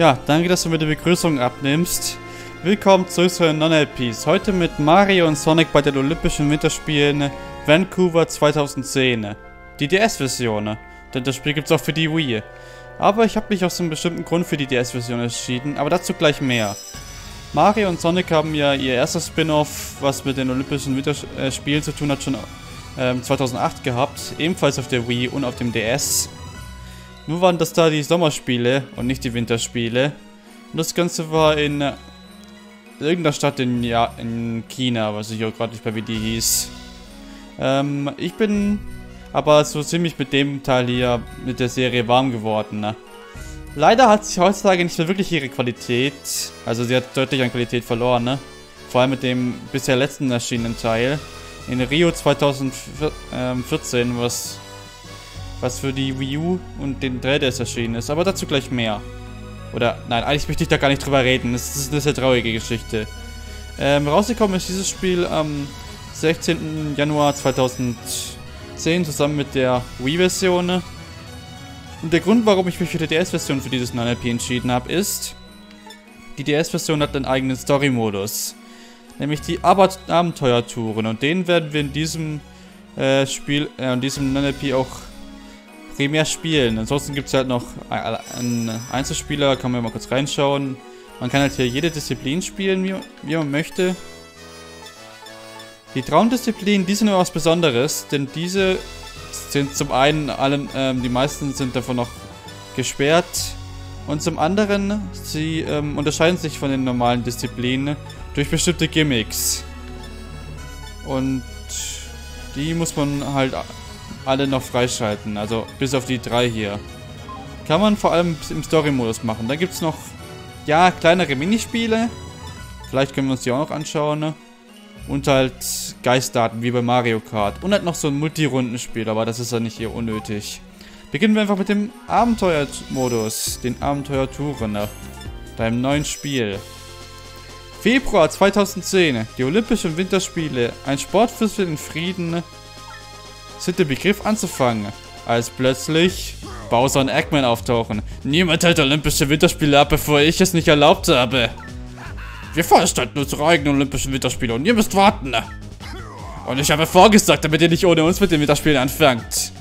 Ja, danke, dass du mir die Begrüßung abnimmst. Willkommen zurück zu den Non-LPs. Heute mit Mario und Sonic bei den Olympischen Winterspielen Vancouver 2010. Die DS-Version, denn das Spiel gibt es auch für die Wii. Aber ich habe mich aus einem bestimmten Grund für die DS-Version entschieden, aber dazu gleich mehr. Mario und Sonic haben ja ihr erstes Spin-off, was mit den Olympischen Winterspielen zu tun hat, schon ähm, 2008 gehabt. Ebenfalls auf der Wii und auf dem DS. Nur waren das da die Sommerspiele und nicht die Winterspiele. Und das Ganze war in äh, irgendeiner Stadt in, ja, in China, was ich auch gerade nicht mehr wie die hieß. Ähm, ich bin aber so ziemlich mit dem Teil hier mit der Serie warm geworden. Ne? Leider hat sie heutzutage nicht mehr wirklich ihre Qualität. Also sie hat deutlich an Qualität verloren, ne? Vor allem mit dem bisher letzten erschienenen Teil. In Rio 2014, was was für die Wii U und den 3DS erschienen ist. Aber dazu gleich mehr. Oder, nein, eigentlich möchte ich da gar nicht drüber reden. Das ist eine sehr traurige Geschichte. Ähm, rausgekommen ist dieses Spiel am 16. Januar 2010 zusammen mit der Wii-Version. Und der Grund, warum ich mich für die DS-Version für dieses 9LP entschieden habe, ist, die DS-Version hat einen eigenen Story-Modus. Nämlich die Abenteuertouren. Und den werden wir in diesem äh, Spiel, äh, in diesem 9LP auch primär spielen. Ansonsten gibt es halt noch einen Einzelspieler, kann man mal kurz reinschauen. Man kann halt hier jede Disziplin spielen, wie, wie man möchte. Die Traumdisziplinen, die sind nur was Besonderes, denn diese sind zum einen, allen, ähm, die meisten sind davon noch gesperrt. Und zum anderen, sie ähm, unterscheiden sich von den normalen Disziplinen durch bestimmte Gimmicks. Und die muss man halt alle noch freischalten. Also bis auf die drei hier. Kann man vor allem im Story-Modus machen. Da gibt es noch, ja, kleinere Minispiele. Vielleicht können wir uns die auch noch anschauen. Ne? Und halt Geistdaten, wie bei Mario Kart. Und halt noch so ein Multi-Rundenspiel, aber das ist ja nicht hier unnötig. Beginnen wir einfach mit dem Abenteuer-Modus. Den Abenteuer-Touren. Ne? Deinem neuen Spiel. Februar 2010. Die Olympischen Winterspiele. Ein Sportfest für den Frieden sind der Begriff anzufangen, als plötzlich Bowser und Eggman auftauchen. Niemand hält Olympische Winterspiele ab, bevor ich es nicht erlaubt habe. Wir veranstalten unsere eigenen Olympischen Winterspiele und ihr müsst warten. Und ich habe vorgesagt, damit ihr nicht ohne uns mit den Winterspielen anfangt.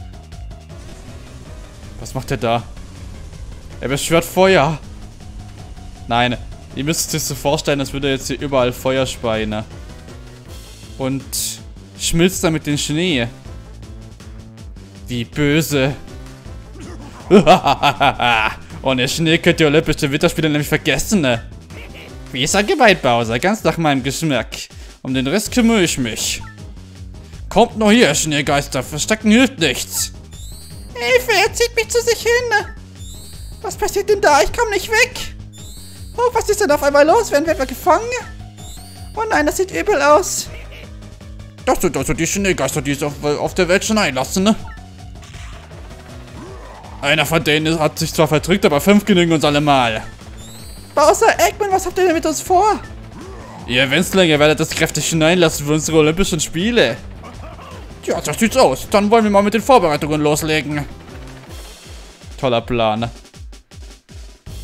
Was macht er da? Er beschwört Feuer. Nein, ihr müsst es so vorstellen, als würde er jetzt hier überall Feuer speien. Und schmilzt damit den Schnee. Wie böse. Ohne Schnee könnt ihr Olympische Winterspiele nämlich vergessen, ne? Wie ist er gemeint, Bowser? Ganz nach meinem Geschmack. Um den Rest kümmere ich mich. Kommt nur hier, Schneegeister. Verstecken hilft nichts. Hilfe, er zieht mich zu sich hin. Was passiert denn da? Ich komme nicht weg. Oh, was ist denn auf einmal los? Werden wir etwa gefangen? Oh nein, das sieht übel aus. Das sind also die Schneegeister, die es auf, auf der Welt schneien lassen, ne? Einer von denen hat sich zwar verdrückt, aber fünf genügen uns allemal. Bowser, Eggman, was habt ihr denn mit uns vor? Ihr Winzlinge werdet das kräftig hineinlassen für unsere Olympischen Spiele. Ja, das sieht's aus. Dann wollen wir mal mit den Vorbereitungen loslegen. Toller Plan.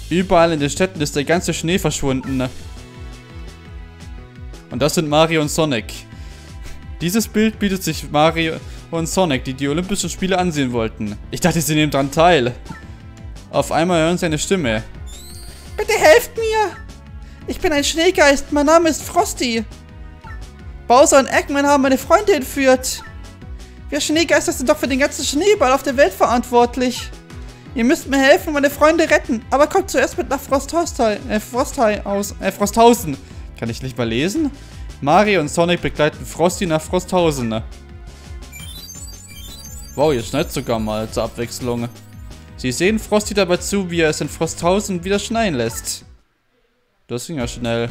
Überall in den Städten ist der ganze Schnee verschwunden. Und das sind Mario und Sonic. Dieses Bild bietet sich Mario und Sonic, die die Olympischen Spiele ansehen wollten. Ich dachte, sie nehmen daran teil. Auf einmal hören sie eine Stimme. Bitte helft mir! Ich bin ein Schneegeist, mein Name ist Frosty. Bowser und Eggman haben meine Freunde entführt. Wir Schneegeister sind doch für den ganzen Schneeball auf der Welt verantwortlich. Ihr müsst mir helfen meine Freunde retten. Aber kommt zuerst mit nach Frosthausen. Äh, Frosthausen. Äh, Frosthausen. Kann ich nicht mal lesen? Mario und Sonic begleiten Frosty nach Frosthausen. Wow, ihr schneit sogar mal zur Abwechslung. Sie sehen Frosty dabei zu, wie er es in Frosthausen wieder schneien lässt. Das ging ja schnell.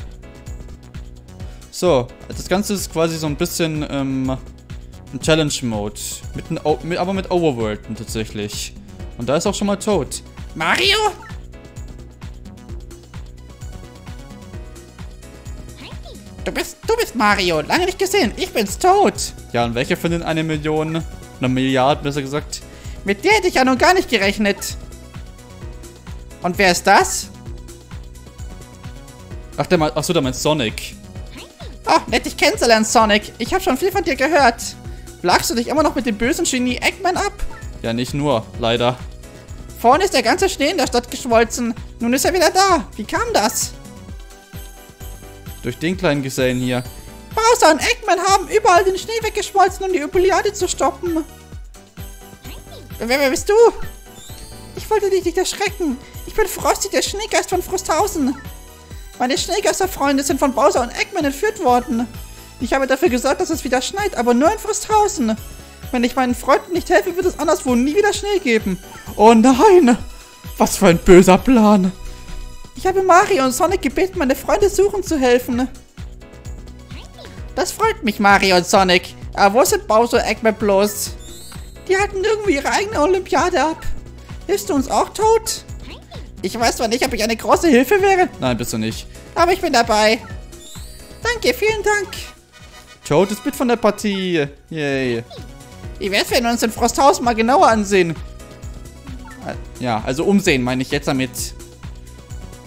So, das Ganze ist quasi so ein bisschen ähm, ein Challenge-Mode. Aber mit Overworlden tatsächlich. Und da ist auch schon mal Toad. Mario? Du bist, du bist Mario. Lange nicht gesehen. Ich bin's Toad. Ja, und welche von den eine Million eine Milliarde, besser gesagt. Mit der hätte ich ja noch gar nicht gerechnet. Und wer ist das? Ach, der meint, achso, der meint Sonic. Ah, nett dich kennenzulernen, Sonic. Ich habe schon viel von dir gehört. Plagst du dich immer noch mit dem bösen Genie Eggman ab? Ja, nicht nur, leider. Vorhin ist der ganze Schnee in der Stadt geschmolzen. Nun ist er wieder da. Wie kam das? Durch den kleinen Gesellen hier. Bowser und Eggman haben überall den Schnee weggeschmolzen, um die Olympiade zu stoppen. Wer, wer bist du? Ich wollte dich nicht erschrecken. Ich bin Frosty, der Schneegeist von Frosthausen. Meine Schneegeisterfreunde sind von Bowser und Eggman entführt worden. Ich habe dafür gesorgt, dass es wieder schneit, aber nur in Frosthausen. Wenn ich meinen Freunden nicht helfe, wird es anderswo nie wieder Schnee geben. Oh nein! Was für ein böser Plan! Ich habe Mario und Sonic gebeten, meine Freunde suchen zu helfen. Das freut mich, Mario und Sonic. Aber wo sind Bowser und Eggman bloß? Die halten irgendwie ihre eigene Olympiade ab. Hilfst du uns auch tot? Ich weiß zwar nicht, ob ich eine große Hilfe wäre. Nein, bist du nicht. Aber ich bin dabei. Danke, vielen Dank. Toad ist mit von der Partie. Yay. Wie wär's, wenn wir uns den Frosthaus mal genauer ansehen? Ja, also umsehen meine ich jetzt damit.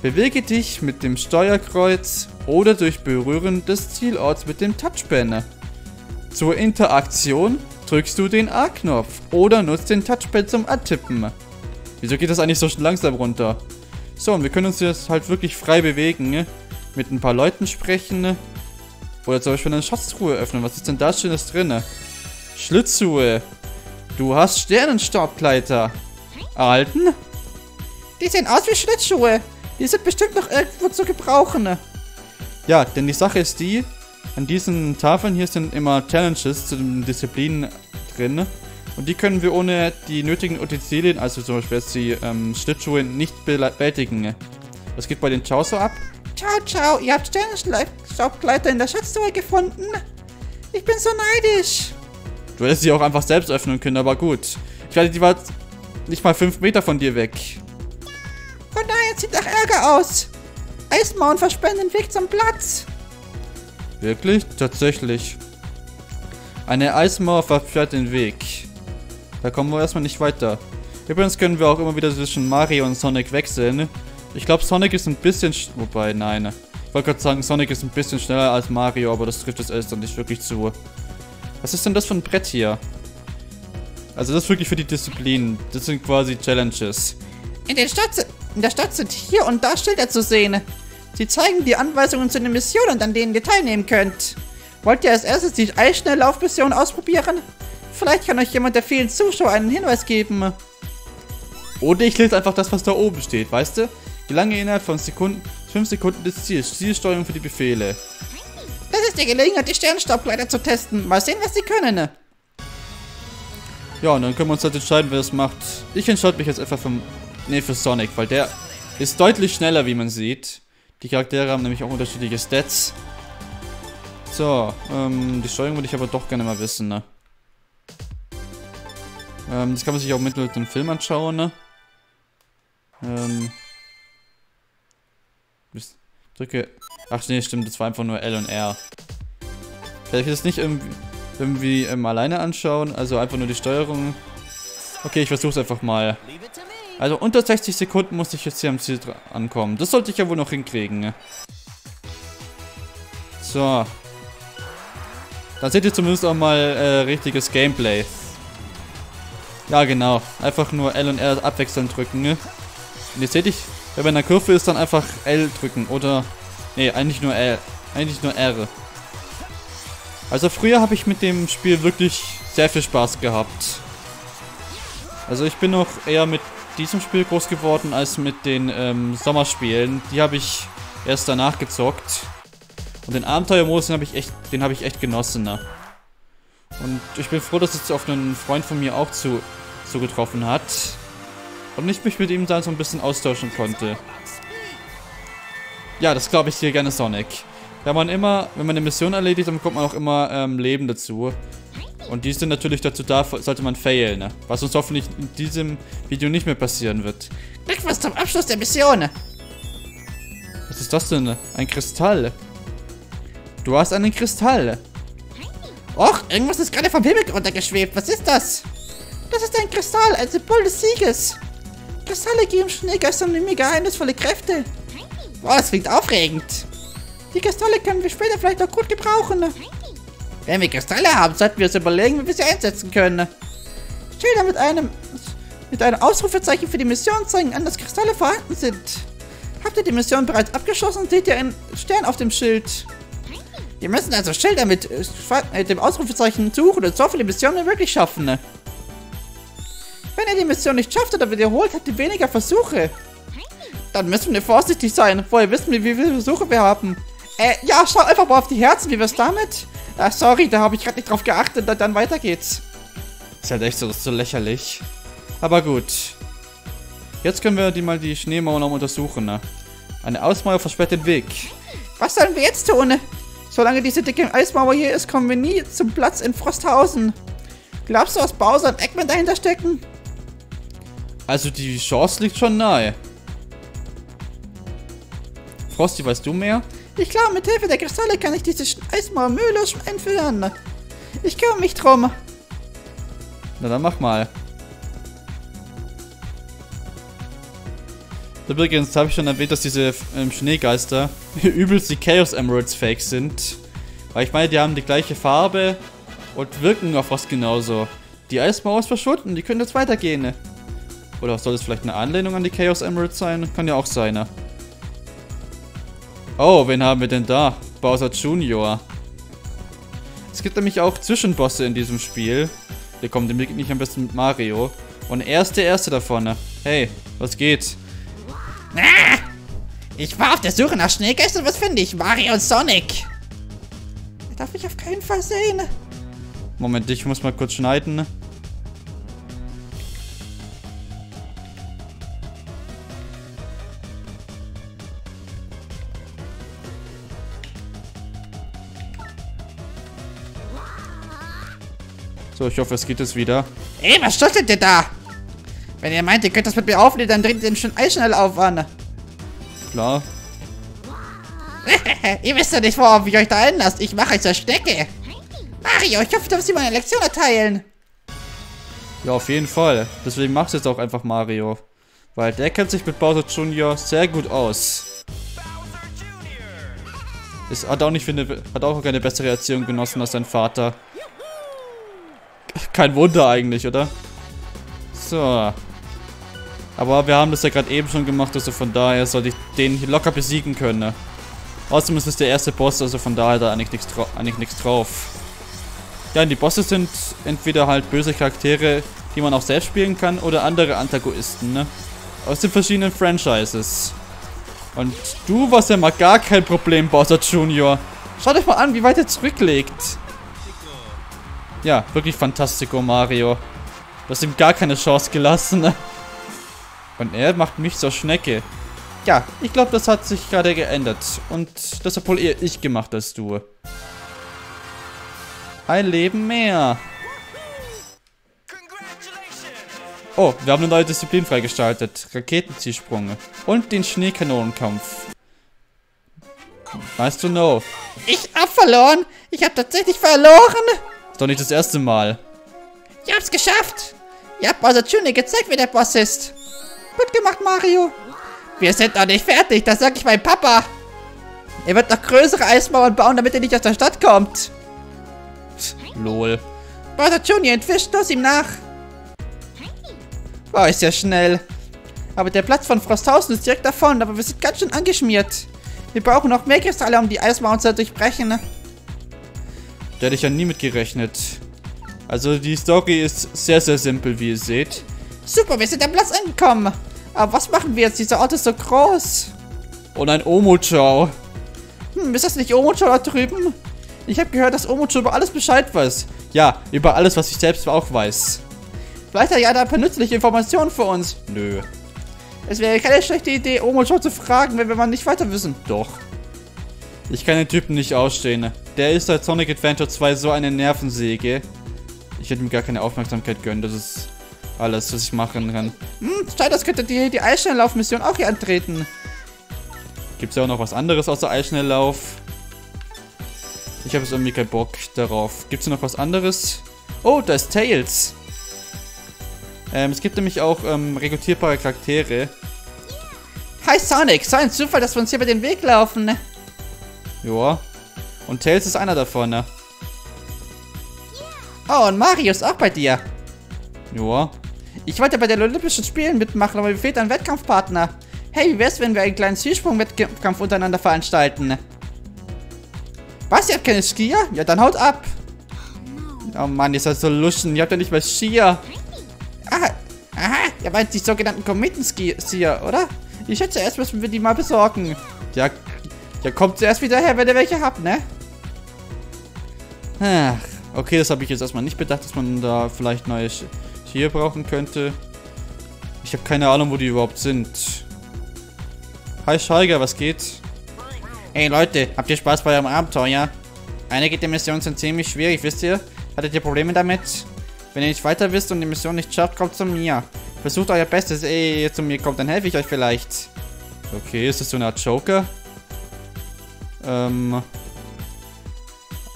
Bewege dich mit dem Steuerkreuz oder durch Berühren des Zielorts mit dem Touchpad. Zur Interaktion drückst du den A-Knopf oder nutzt den Touchpad zum Antippen. Wieso geht das eigentlich so langsam runter? So, und wir können uns jetzt halt wirklich frei bewegen. Mit ein paar Leuten sprechen. Oder zum Beispiel eine Schatztruhe öffnen. Was ist denn da Schönes drin? Schlittschuhe. Du hast Sternenstaubgleiter. Erhalten? Die sehen aus wie Schlittschuhe. Die sind bestimmt noch irgendwo zu gebrauchen. Ja, denn die Sache ist die, an diesen Tafeln hier sind immer Challenges zu den Disziplinen drin. Und die können wir ohne die nötigen Utensilien, also zum Beispiel jetzt die ähm, Schlittschuhe, nicht bewältigen. Was geht bei den Chow so ab? Ciao, ciao. Ihr habt Sternenstaubgleiter in der Schatztruhe gefunden. Ich bin so neidisch. Du hättest sie auch einfach selbst öffnen können, aber gut. Ich werde die war nicht mal fünf Meter von dir weg. Oh nein, jetzt sieht nach Ärger aus. Eismauern versperren den Weg zum Platz. Wirklich? Tatsächlich. Eine Eismauer versperrt den Weg. Da kommen wir erstmal nicht weiter. Übrigens können wir auch immer wieder zwischen Mario und Sonic wechseln. Ich glaube, Sonic ist ein bisschen... Wobei, nein. Ich wollte gerade sagen, Sonic ist ein bisschen schneller als Mario, aber das trifft es erst dann nicht wirklich zu. Was ist denn das für ein Brett hier? Also das ist wirklich für die Disziplinen. Das sind quasi Challenges. In, den Stadt, in der Stadt sind hier und da Schilder zu sehen. Sie zeigen die Anweisungen zu den Missionen, an denen ihr teilnehmen könnt. Wollt ihr als erstes die Eisschnelllaufmission ausprobieren? Vielleicht kann euch jemand der vielen Zuschauer einen Hinweis geben. Oder ich lese einfach das, was da oben steht, weißt du? Gelange innerhalb von Sekunden, 5 Sekunden des Ziels. Zielsteuerung für die Befehle. Das ist die Gelegenheit, die Sternstaubgleiter zu testen. Mal sehen, was sie können. Ja, und dann können wir uns halt entscheiden, wer das macht. Ich entscheide mich jetzt einfach für, nee, für Sonic, weil der ist deutlich schneller, wie man sieht. Die Charaktere haben nämlich auch unterschiedliche Stats. So, ähm, die Steuerung würde ich aber doch gerne mal wissen, ne? Ähm, das kann man sich auch mit dem Film anschauen, ne? Ähm. Drücke. Ach nee, stimmt, das war einfach nur L und R. Vielleicht ist es nicht irgendwie, irgendwie ähm, alleine anschauen, also einfach nur die Steuerung. Okay, ich versuch's einfach mal. Also unter 60 Sekunden muss ich jetzt hier am Ziel ankommen. Das sollte ich ja wohl noch hinkriegen. Ne? So. Dann seht ihr zumindest auch mal äh, richtiges Gameplay. Ja, genau. Einfach nur L und R abwechselnd drücken. Ne? Und jetzt seht ihr, wenn man in der Kurve ist, dann einfach L drücken. Oder, nee, eigentlich nur L. Eigentlich nur R. Also früher habe ich mit dem Spiel wirklich sehr viel Spaß gehabt. Also ich bin noch eher mit diesem Spiel groß geworden als mit den ähm, Sommerspielen. Die habe ich erst danach gezockt. Und den Abenteuermodus, den habe ich echt, den habe ich echt genossen. Ne? Und ich bin froh, dass es auf einen Freund von mir auch zu, zugetroffen hat. Und ich mich mit ihm dann so ein bisschen austauschen konnte. Ja, das glaube ich dir gerne Sonic. Wenn man immer, wenn man eine Mission erledigt, dann bekommt man auch immer ähm, Leben dazu. Und die sind natürlich dazu da, sollte man failen, ne? Was uns hoffentlich in diesem Video nicht mehr passieren wird. Glückwunsch zum Abschluss der Mission. Was ist das denn? Ein Kristall. Du hast einen Kristall. Och, irgendwas ist gerade vom Himmel runtergeschwebt. Was ist das? Das ist ein Kristall, ein Symbol des Sieges. Kristalle geben Schneegeistern mir geheimnisvolle Kräfte. Boah, das klingt aufregend. Die Kristalle können wir später vielleicht auch gut gebrauchen. Wenn wir Kristalle haben, sollten wir uns überlegen, wie wir sie einsetzen können. Schilder mit einem mit einem Ausrufezeichen für die Mission zeigen an, dass Kristalle vorhanden sind. Habt ihr die Mission bereits abgeschlossen, seht ihr einen Stern auf dem Schild. Wir müssen also Schilder mit äh, dem Ausrufezeichen suchen und so viele Missionen wie möglich schaffen. Wenn ihr die Mission nicht schafft oder wiederholt, habt ihr weniger Versuche. Dann müssen wir vorsichtig sein. Vorher wissen wir, wie viele Versuche wir haben. Äh, ja, schau einfach mal auf die Herzen. Wie wär's damit? Ach, sorry, da habe ich gerade nicht drauf geachtet. Dann weiter geht's. Ist halt echt so, so lächerlich. Aber gut. Jetzt können wir die mal die Schneemauer noch untersuchen, ne? Eine Eismauer versperrt den Weg. Was sollen wir jetzt tun? Solange diese dicke Eismauer hier ist, kommen wir nie zum Platz in Frosthausen. Glaubst du, dass Bowser und Eggman dahinter stecken? Also die Chance liegt schon nahe. Frosty, weißt du mehr? Ich glaube, mit Hilfe der Kristalle kann ich diese Eismauer mühelos entfernen. Ich kümmere mich drum. Na dann mach mal. Übrigens habe ich schon erwähnt, dass diese ähm, Schneegeister übelst die Chaos Emeralds fake sind. Weil ich meine, die haben die gleiche Farbe und wirken auch fast genauso. Die Eismauer ist verschwunden, die können jetzt weitergehen. Oder soll es vielleicht eine Anlehnung an die Chaos Emeralds sein? Kann ja auch sein, ne? Oh, wen haben wir denn da? Bowser Junior. Es gibt nämlich auch Zwischenbosse in diesem Spiel. Der kommt nämlich nicht am besten mit Mario. Und er ist der erste davon. Hey, was geht? Ah! Ich war auf der Suche nach Schneegeistern. Was finde ich? Mario und Sonic. Darf ich auf keinen Fall sehen. Moment, ich muss mal kurz schneiden. So, ich hoffe, es geht es wieder. Ey, was stottet ihr da? Wenn ihr meint, ihr könnt das mit mir aufnehmen, dann dreht ihr den schon Eisschnell auf an. Klar. ihr wisst ja nicht, worauf ich euch da einlasst. Ich mache euch zur Schnecke. Mario, ich hoffe, dass Sie meine Lektion erteilen. Ja, auf jeden Fall. Deswegen machst du jetzt auch einfach Mario. Weil der kennt sich mit Bowser Jr. sehr gut aus. Ist, hat, auch nicht eine, hat auch keine bessere Erziehung genossen als sein Vater. Kein Wunder eigentlich, oder? So. Aber wir haben das ja gerade eben schon gemacht, also von daher sollte ich den hier locker besiegen können. Ne? Außerdem ist es der erste Boss, also von daher da eigentlich nichts drauf. Ja, und die Bosse sind entweder halt böse Charaktere, die man auch selbst spielen kann, oder andere Antagonisten, ne? Aus den verschiedenen Franchises. Und du warst ja mal gar kein Problem, Bowser Junior. Schaut euch mal an, wie weit er zurücklegt. Ja, wirklich fantastico, Mario. Du hast ihm gar keine Chance gelassen, ne? Und er macht mich zur Schnecke. Ja, ich glaube, das hat sich gerade geändert. Und das habe wohl eher ich gemacht als du. Ein Leben mehr. Oh, wir haben eine neue Disziplin freigestaltet. Raketenzielsprung. Und den Schneekanonenkampf. Nice to know. Ich hab verloren. Ich hab tatsächlich verloren. Ist doch nicht das erste Mal. Ich hab's geschafft. Ihr habt Bowser Junior gezeigt, wer der Boss ist. Gut gemacht, Mario. Wir sind noch nicht fertig, das sag ich meinem Papa. Er wird noch größere Eismauern bauen, damit er nicht aus der Stadt kommt. Lol. Bowser Junior entwischt, los ihm nach. Wow, ist ja schnell. Aber der Platz von Frosthausen ist direkt davon, aber wir sind ganz schön angeschmiert. Wir brauchen noch mehr Kristalle, um die Eismauern zu durchbrechen. Da hätte ich ja nie mit gerechnet. Also die Story ist sehr, sehr simpel, wie ihr seht. Super, wir sind am Platz angekommen. Aber was machen wir jetzt? Dieser Ort ist so groß. Und ein Omochao. Hm, ist das nicht Omochao da drüben? Ich habe gehört, dass Omochao über alles Bescheid weiß. Ja, über alles, was ich selbst auch weiß. Vielleicht hat er ja da ein paar nützliche Informationen für uns. Nö. Es wäre keine schlechte Idee, Omochao zu fragen, wenn wir mal nicht weiter wissen. Doch. Ich kann den Typen nicht ausstehen. Der ist seit Sonic Adventure 2 so eine Nervensäge. Ich hätte mir gar keine Aufmerksamkeit gönnen. Das ist alles, was ich machen kann. Hm, das könnte die, die Eisschnelllauf-Mission auch hier antreten. Gibt es ja auch noch was anderes außer Eisschnelllauf? Ich habe jetzt irgendwie keinen Bock darauf. Gibt es noch was anderes? Oh, da ist Tails. Ähm, es gibt nämlich auch ähm, rekrutierbare Charaktere. Hi Sonic, so ein Zufall, dass wir uns hier über den Weg laufen. Joa. Und Tails ist einer davon, ne? Oh, und Mario ist auch bei dir. Joa. Ich wollte bei den Olympischen Spielen mitmachen, aber mir fehlt ein Wettkampfpartner. Hey, wie wär's, wenn wir einen kleinen Skisprung-Wettkampf untereinander veranstalten? Was, ihr habt keine Skier? Ja, dann haut ab. Oh Mann, ihr seid so luschen. Ihr habt ja nicht mal Skier. Aha, aha, ihr meint die sogenannten Kometenskier, oder? Ich schätze, erst müssen wir die mal besorgen. Ja, Ja, kommt zuerst wieder her, wenn ihr welche habt, ne? ach, okay, das habe ich jetzt erstmal nicht bedacht, dass man da vielleicht neue Skier brauchen könnte. Ich habe keine Ahnung, wo die überhaupt sind. Hi, Scheiger, was geht? Hey Leute, habt ihr Spaß bei eurem Abenteuer? Einige der Missionen sind ziemlich schwierig, wisst ihr? Hattet ihr Probleme damit? Wenn ihr nicht weiter wisst und die Mission nicht schafft, kommt zu mir. Versucht euer Bestes, ehe ihr zu mir kommt, dann helfe ich euch vielleicht. Okay, ist das so eine Art Joker? Ähm.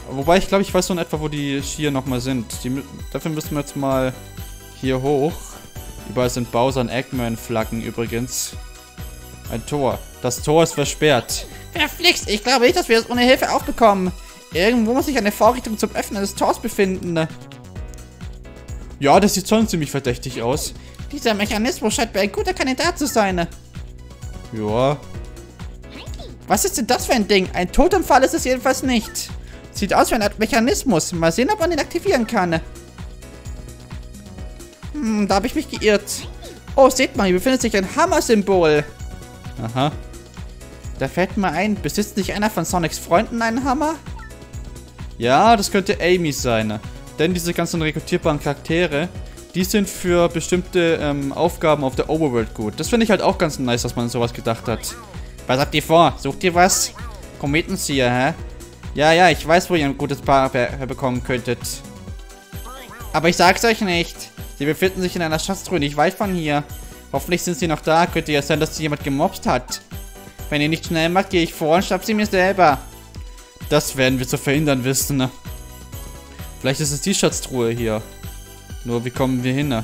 Wobei, ich glaube, ich weiß so in etwa, wo die Skier nochmal sind. Die, dafür müssen wir jetzt mal hier hoch. Überall sind Bowser und Eggman-Flaggen übrigens. Ein Tor. Das Tor ist versperrt. Verflixt, ich glaube nicht, dass wir es ohne Hilfe aufbekommen. Irgendwo muss sich eine Vorrichtung zum Öffnen des Tors befinden. Ja, das sieht schon ziemlich verdächtig aus. Dieser Mechanismus scheint mir ein guter Kandidat zu sein. Ja. Was ist denn das für ein Ding? Ein Totempfahl ist es jedenfalls nicht. Sieht aus wie eine Art Mechanismus. Mal sehen, ob man ihn aktivieren kann. Hm, da habe ich mich geirrt. Oh, seht mal, hier befindet sich ein Hammer-Symbol. Aha. Da fällt mir ein, besitzt nicht einer von Sonics Freunden einen Hammer? Ja, das könnte Amy sein. Denn diese ganzen rekrutierbaren Charaktere, die sind für bestimmte ähm, Aufgaben auf der Overworld gut. Das finde ich halt auch ganz nice, dass man sowas gedacht hat. Was habt ihr vor? Sucht ihr was? Kometenzieher, hä? Ja, ja, ich weiß, wo ihr ein gutes Paar be- bekommen könntet. Aber ich sag's euch nicht. Sie befinden sich in einer Schatztruhe nicht weit von hier. Hoffentlich sind sie noch da. Könnte ja sein, dass sie jemand gemobst hat. Wenn ihr nicht schnell macht, gehe ich vor und schnapp sie mir selber. Das werden wir zu verhindern wissen. Vielleicht ist es die Schatztruhe hier. Nur wie kommen wir hin?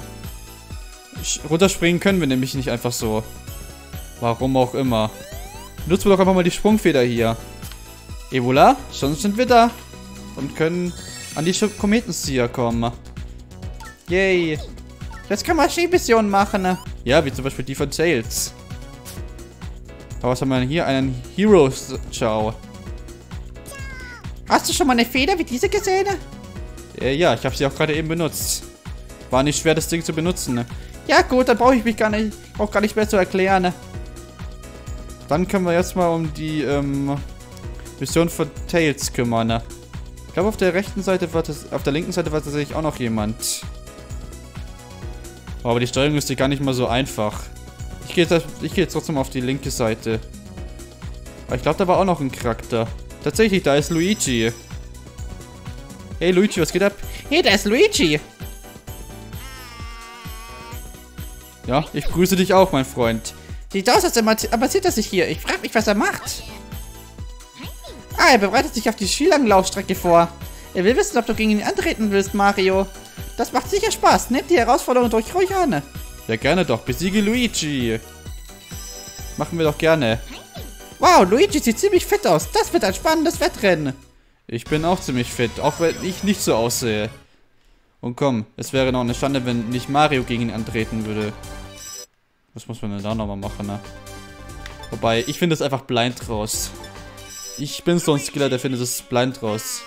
Runterspringen können wir nämlich nicht einfach so. Warum auch immer. Nutzen wir doch einfach mal die Sprungfeder hier. Ebola, schon sind wir da. Und können an die Kometenzieher kommen. Yay. Jetzt kann man Skimissionen machen. Ja, wie zum Beispiel die von Tails. Aber was haben wir denn hier? Einen Heroes Chow. Hast du schon mal eine Feder wie diese gesehen? Äh, ja, ich habe sie auch gerade eben benutzt. War nicht schwer, das Ding zu benutzen. Ja gut, dann brauche ich mich gar nicht, auch gar nicht mehr zu erklären. Dann können wir jetzt mal um die ähm, Mission von Tails kümmern. Ne? Ich glaube, auf der rechten Seite war das, auf der linken Seite war tatsächlich auch noch jemand. Oh, aber die Steuerung ist hier gar nicht mal so einfach. Ich gehe jetzt, ich gehe jetzt trotzdem auf die linke Seite. Aber ich glaube, da war auch noch ein Charakter. Tatsächlich, da ist Luigi. Hey Luigi, was geht ab? Hey, da ist Luigi. Ja, ich grüße dich auch, mein Freund. Sieht aus, als avanziert er sich hier. Ich frage mich, was er macht. Ah, er bereitet sich auf die Skilanglaufstrecke vor. Er will wissen, ob du gegen ihn antreten willst, Mario. Das macht sicher Spaß. Nehmt die Herausforderung durch ruhig an. Ja, gerne doch. Besiege Luigi. Machen wir doch gerne. Wow, Luigi sieht ziemlich fit aus. Das wird ein spannendes Wettrennen. Ich bin auch ziemlich fit, auch wenn ich nicht so aussehe. Und komm, es wäre noch eine Schande, wenn nicht Mario gegen ihn antreten würde. Was muss man denn da nochmal machen, ne? Wobei, ich finde es einfach blind raus. Ich bin so ein Skiller, der findet es blind raus.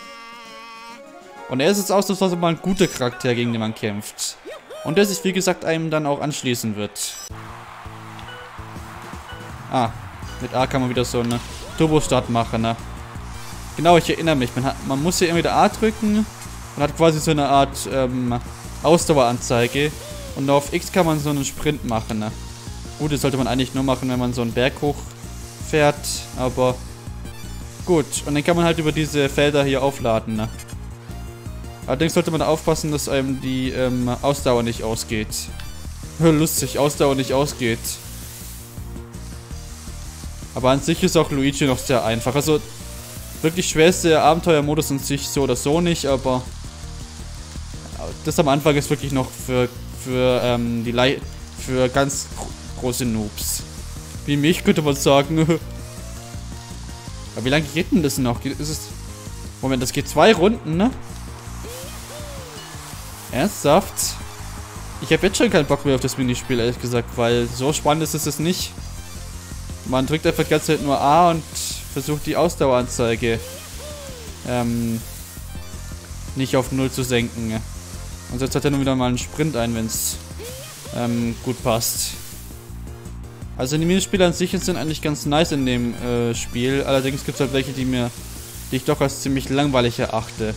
Und er ist jetzt ausnahmsweise mal ein guter Charakter, gegen den man kämpft. Und der sich, wie gesagt, einem dann auch anschließen wird. Ah, mit A kann man wieder so eine Turbo-Start machen, ne? Genau, ich erinnere mich. Man, hat, man muss hier immer wieder A drücken und hat quasi so eine Art ähm, Ausdaueranzeige. Und auf X kann man so einen Sprint machen. Ne? Gut, das sollte man eigentlich nur machen, wenn man so einen Berg hoch fährt. Aber gut. Und dann kann man halt über diese Felder hier aufladen. Ne? Allerdings sollte man aufpassen, dass einem die ähm, Ausdauer nicht ausgeht. Lustig, Ausdauer nicht ausgeht. Aber an sich ist auch Luigi noch sehr einfach. Also wirklich schwerste Abenteuermodus an sich so oder so nicht, aber das am Anfang ist wirklich noch für, für ähm, die Lei für ganz große Noobs. Wie mich könnte man sagen. Aber wie lange geht denn das noch? Ist es... Moment, das geht zwei Runden, ne? Ernsthaft? Ich habe jetzt schon keinen Bock mehr auf das Minispiel, ehrlich gesagt, weil so spannend ist es nicht. Man drückt einfach die ganze Zeit nur A und versucht die Ausdaueranzeige ähm, nicht auf Null zu senken. Und setzt halt nur wieder mal einen Sprint ein, wenn es ähm, gut passt. Also die Minispiele an sich sind eigentlich ganz nice in dem äh, Spiel. Allerdings gibt es halt welche, die mir die ich doch als ziemlich langweilig erachte.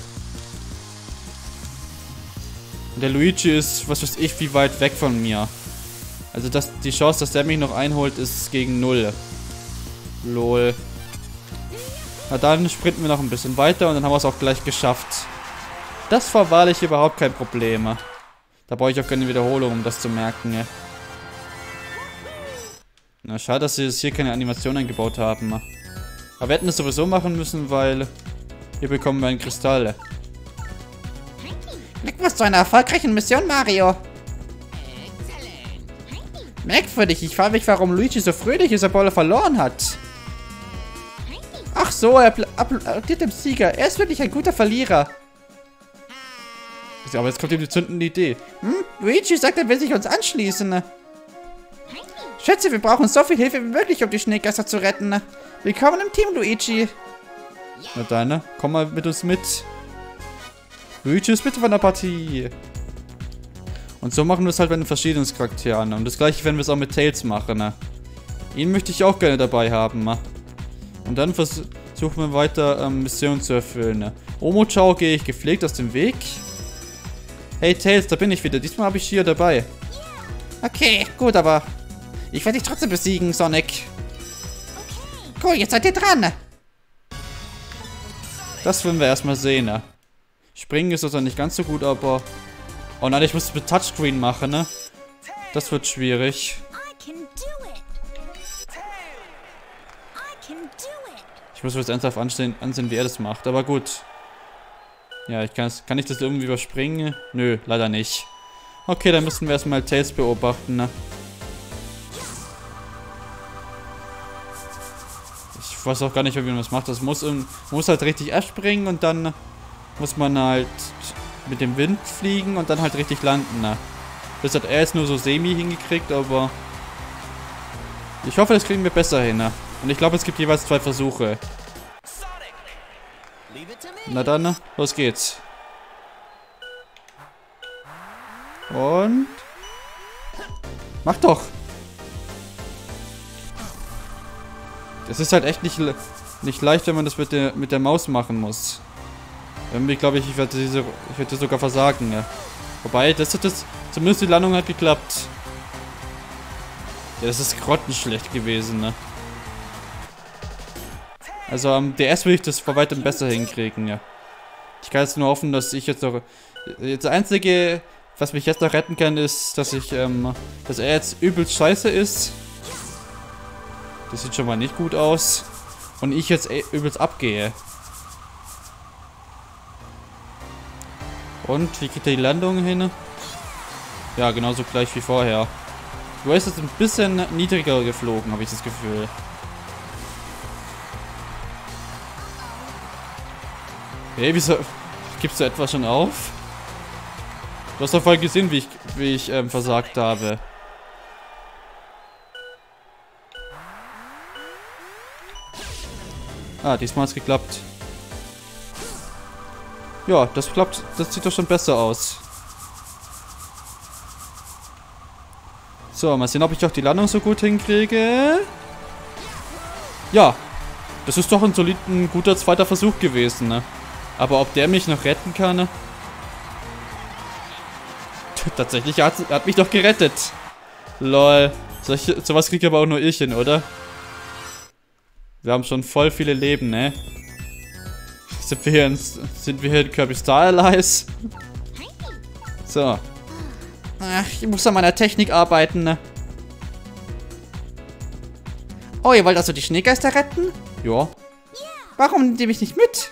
Und der Luigi ist, was weiß ich, wie weit weg von mir. Also dass die Chance, dass der mich noch einholt, ist gegen null. Lol. Na dann sprinten wir noch ein bisschen weiter und dann haben wir es auch gleich geschafft. Das war wahrlich überhaupt kein Problem. Da brauche ich auch keine Wiederholung, um das zu merken. Na, schade, dass sie jetzt hier keine Animation eingebaut haben. Aber wir hätten es sowieso machen müssen, weil hier bekommen wir einen Kristall. Glückwunsch zu einer erfolgreichen Mission, Mario. Merkwürdig, ich frage mich, warum Luigi so fröhlich ist, obwohl er verloren hat. Ach so, er applaudiert dem Sieger. Er ist wirklich ein guter Verlierer. Aber jetzt kommt ihm die zündende Idee. Hm? Luigi sagt, er will sich uns anschließen. Schätze, wir brauchen so viel Hilfe wie möglich, um die Schneegeister zu retten. Willkommen im Team, Luigi. Na deine, komm mal mit uns mit. Luigi ist mit von der Partie. Und so machen wir es halt bei den verschiedenen Charakteren. Und das gleiche werden wir es auch mit Tails machen. Ne? Ihn möchte ich auch gerne dabei haben. Ne? Und dann versuchen wir weiter ähm, Missionen zu erfüllen. Ne? Omo-Chao gehe ich gepflegt aus dem Weg. Hey Tails, da bin ich wieder. Diesmal habe ich hier dabei. Okay, gut, aber ich werde dich trotzdem besiegen, Sonic. Cool, jetzt seid ihr dran. Das werden wir erstmal sehen, ne? Springen ist also nicht ganz so gut, aber... Oh nein, ich muss es mit Touchscreen machen, ne? Das wird schwierig. Ich muss mir jetzt ernsthaft ansehen, ansehen, wie er das macht. Aber gut. Ja, ich kann Kann ich das irgendwie überspringen? Nö, leider nicht. Okay, dann müssen wir erstmal Tails beobachten, ne? Ich weiß auch gar nicht, wie man das macht. Das muss, muss halt richtig abspringen und dann muss man halt mit dem Wind fliegen und dann halt richtig landen. Ne? Das hat er jetzt nur so semi hingekriegt, aber ich hoffe, das kriegen wir besser hin. Ne? Und ich glaube, es gibt jeweils zwei Versuche. Na dann, los geht's. Und... Mach doch! Es ist halt echt nicht, nicht leicht, wenn man das mit der, mit der Maus machen muss. Irgendwie glaube ich, ich werde diese, ich werde sogar versagen, ja. Wobei, das hat das, zumindest die Landung hat geklappt. Ja, das ist grottenschlecht gewesen, ne. Also am DS will ich das vor weitem besser hinkriegen, ja. Ich kann jetzt nur hoffen, dass ich jetzt noch... Das Einzige, was mich jetzt noch retten kann, ist, dass ich, ähm, dass er jetzt übelst scheiße ist. Das sieht schon mal nicht gut aus. Und ich jetzt übelst abgehe. Und, wie kriegt er die Landung hin? Ja, genauso gleich wie vorher. Du ist jetzt ein bisschen niedriger geflogen, habe ich das Gefühl. Hey, wieso gibst du etwa schon auf? Du hast doch voll gesehen, wie ich, wie ich ähm, versagt habe. Ah, diesmal hat es geklappt. Ja, das klappt. Das sieht doch schon besser aus. So, mal sehen, ob ich auch die Landung so gut hinkriege. Ja. Das ist doch ein soliden, guter zweiter Versuch gewesen, ne? Aber ob der mich noch retten kann? Ne? Tatsächlich, er hat, hat mich doch gerettet. Lol. Solche, sowas kriege aber auch nur ich hin, oder? Wir haben schon voll viele Leben, ne? Sind wir hier in, sind wir hier in Kirby Star Allies? So. Ach, ich muss an meiner Technik arbeiten, ne? Oh, ihr wollt also die Schneegeister retten? Ja. Warum nehme ich nicht mit?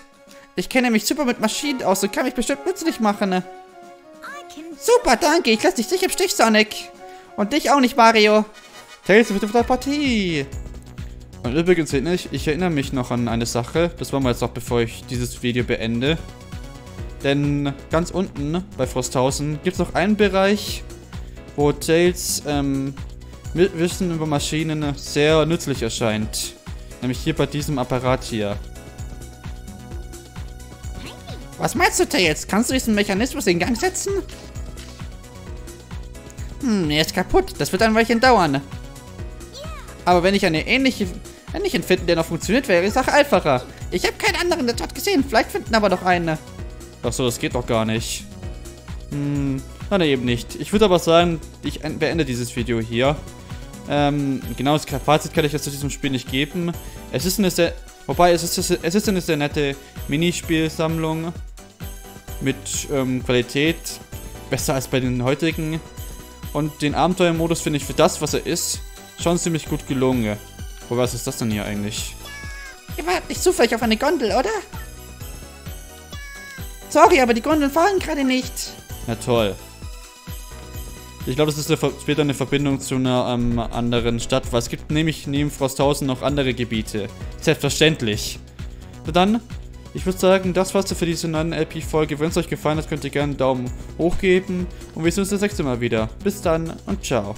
Ich kenne mich super mit Maschinen aus und kann mich bestimmt nützlich machen, ne? Super, danke. Ich lasse dich sicher im Stich, Sonic. Und dich auch nicht, Mario. Tails, bitte auf der Partie. Und übrigens, ich, ich erinnere mich noch an eine Sache. Das wollen wir jetzt noch, bevor ich dieses Video beende. Denn ganz unten bei Frosthausen gibt es noch einen Bereich, wo Tails ähm, Wissen über Maschinen sehr nützlich erscheint. Nämlich hier bei diesem Apparat hier. Was meinst du, Tails? Kannst du diesen Mechanismus in Gang setzen? Hm, er ist kaputt. Das wird ein Weilchen dauern. Aber wenn ich eine ähnliche, ähnlichen finden, der noch funktioniert, wäre die Sache einfacher. Ich habe keinen anderen der dort gesehen. Vielleicht finden aber doch einen. Ach so, das geht doch gar nicht. Hm, nein, eben nicht. Ich würde aber sagen, ich beende dieses Video hier. Ähm, genaues Fazit kann ich jetzt zu diesem Spiel nicht geben. Es ist eine sehr, wobei es ist, es ist eine sehr nette Minispielsammlung mit ähm, Qualität, besser als bei den heutigen. Und den Abenteuermodus finde ich für das, was er ist, schon ziemlich gut gelungen. Wo was ist das denn hier eigentlich? Ihr wart nicht zufällig auf eine Gondel, oder? Sorry, aber die Gondeln fahren gerade nicht. Na toll. Ich glaube, das ist eine, später eine Verbindung zu einer ähm, anderen Stadt, weil es gibt nämlich neben Frosthausen noch andere Gebiete. Selbstverständlich. Na dann, ich würde sagen, das war's für diese neue LP-Folge. Wenn es euch gefallen hat, könnt ihr gerne einen Daumen hoch geben. Und wir sehen uns das nächste Mal wieder. Bis dann und ciao.